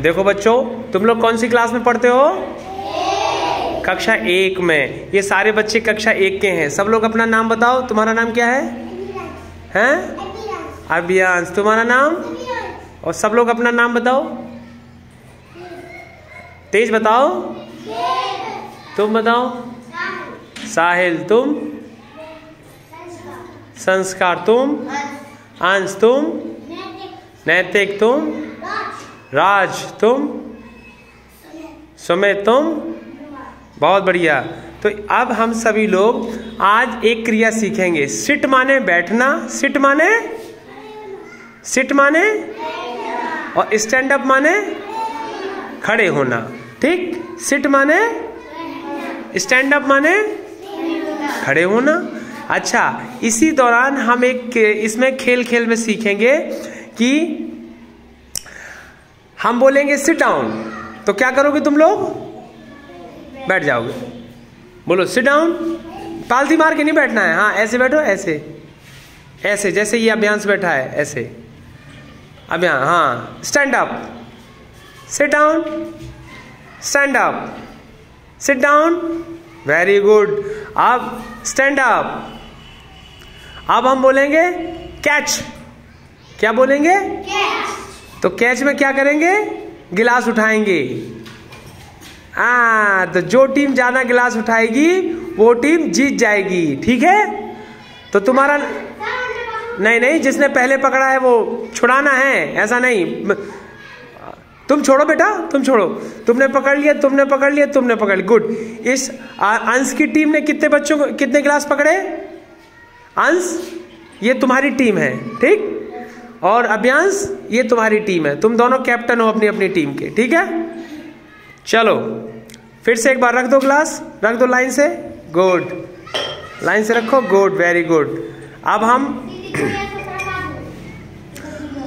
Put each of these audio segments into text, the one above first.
देखो बच्चों, तुम लोग कौन सी क्लास में पढ़ते हो? कक्षा एक में। ये सारे बच्चे कक्षा एक के हैं। सब लोग अपना नाम बताओ। तुम्हारा नाम क्या है? हैं? अभियांश। तुम्हारा नाम? और सब लोग अपना नाम बताओ। तेज बताओ। तुम बताओ। साहिल, तुम? संस्कार, तुम? अंश, तुम? नैतिक। तुम? राज तुम सुमित तुम। बहुत बढ़िया। तो अब हम सभी लोग आज एक क्रिया सीखेंगे। सिट माने बैठना, सिट माने? सिट माने? और स्टैंड अप माने? खड़े होना। ठीक? सिट माने? स्टैंड अप माने? खड़े होना। अच्छा इसी दौरान हम एक इसमें खेल खेल में सीखेंगे कि हम बोलेंगे सिट डाउन तो क्या करोगे तुम लोग? बैठ जाओगे। बोलो सिट डाउन पालती मार के नहीं बैठना है। हाँ ऐसे बैठो, ऐसे। ऐसे, जैसे ये अभियान से बैठा है, ऐसे। अभियान हाँ। Stand up sit down stand up sit down very good अब स्टैंड अप अब हम बोलेंगे कैच क्या बोलेंगे? तो कैच में क्या करेंगे? गिलास उठाएँगे। आ, तो जो टीम ज़्यादा गिलास उठाएगी वो टीम जीत जाएगी। ठीक है? तो तुम्हारा नहीं नहीं जिसने पहले पकड़ा है वो छुड़ाना है। ऐसा नहीं। तुम छोड़ो बेटा तुम छोड़ो। तुमने पकड़ लिया तुमने पकड़ लिया तुमने पकड़ लिया। गुड इस अंश की टीम ने कितने बच्चों को कितने गिलास पकड़े? अंश ये तुम्हारी टीम है। ठीक? और अभ्यांश, ये तुम्हारी टीम है। तुम दोनों कैप्टन हो अपनी अपनी टीम के, ठीक है? चलो, फिर से एक बार रख दो ग्लास, रख दो लाइन से। गुड। लाइन से रखो, गुड वेरी गुड अब हम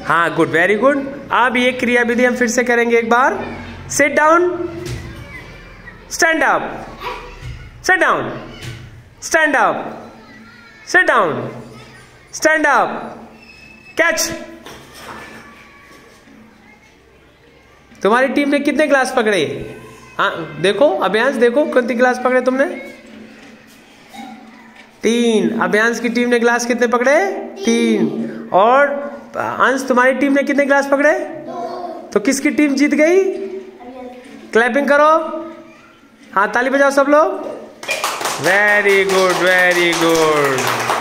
हाँ गुड वेरी गुड अब ये क्रिया विधि हम फिर से करेंगे एक बार। Sit down stand up sit down stand up sit down stand up catch तुम्हारी टीम ने कितने ग्लास पकड़े? हाँ देखो, अभ्यांश देखो कितने ग्लास पकड़े तुमने? तीन। अभ्यांश की टीम ने ग्लास कितने पकड़े? तीन। और, अंश, तुम्हारी टीम ने कितने ग्लास पकड़े? तो किसकी टीम जीत गई? क्लैपिंग करो। हाँ ताली बजाओ सब लोग। Very good very good